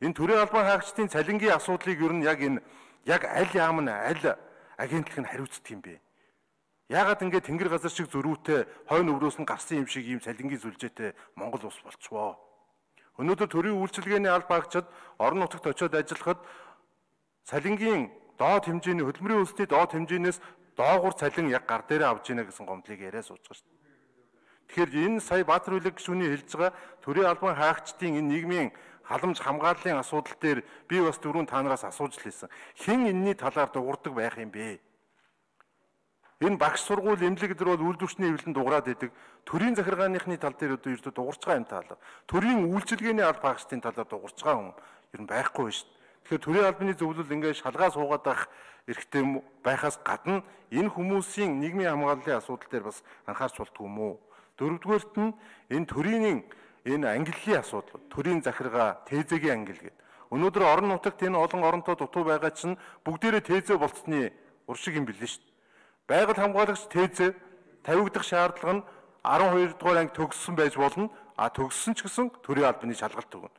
Энэ төрийн албан хаагчдын цалингийн асуудлыг ер нь яг энэ яг аль яам нь аль агентлаг нь хариуцдаг юм бэ? Яагаад ингээд тэнгэр газар шиг зөрүүтэй хойно өврөөс нь гарсан юм шиг ийм цалингийн зүлжээтэй Монгол улс болчихвоо. Өнөөдөр төрийн үйлчилгээний аль багчид орон нутагт очиод ажиллахад цалингийн доод хэмжээний хөдөлмөрийн үндэсний доод хэмжээнээс доогуур цалин яг гар дээрээ авж ийнэ гэсэн гомдлыг яриа шүү дээ. Тэгэхээр энэ сая Баатар үлэг гүшүүний хэлж байгаа төрийн албан хаагчдын энэ нийгмийн халамж хамгааллын асуудал дээр би бас дөрөв танараас асууж лээсэн. Хэн энэний талаар дуурдаг байх юм бэ? Энэ багш сургууль эмнэлэг дээр бол үйлдвэрчний хэвлэлд дуурайд идэг. Төрийн захиргааныхны тал дээр одоо ердөө дуурч байгаа юм таалаа. Төрийн үйлчилгээний аль багшдын талаар дуурч байгаа хүн ер нь байхгүй шүү дээ. Тэгэхээр төрийн албаны зөвлөл ингээд шалгаа суугаад байх эрхтэй байхаас гадна энэ хүмүүсийн нийгмийн хамгааллын асуудал дээр бас анхаарч болтгүй юм уу? Дөрөвдүгээрт нь энэ төрийн энэ ангиллын асуудал, төрийн захиргаа, тээзэгийн ангил гэдэг. Өнөөдөр орон нутагт энэ олон оронтой дутуу байгаа чинь бүгдээрээ тээзээ болцсны уршиг юм билээ шүү дээ Байгаль хамгаалагч ТЗ тавигдах шаардлага нь 12 дугаар анги төгссөн байж болно. А төгссөн ч гэсэн төрийн албаны шалгалт өгнө.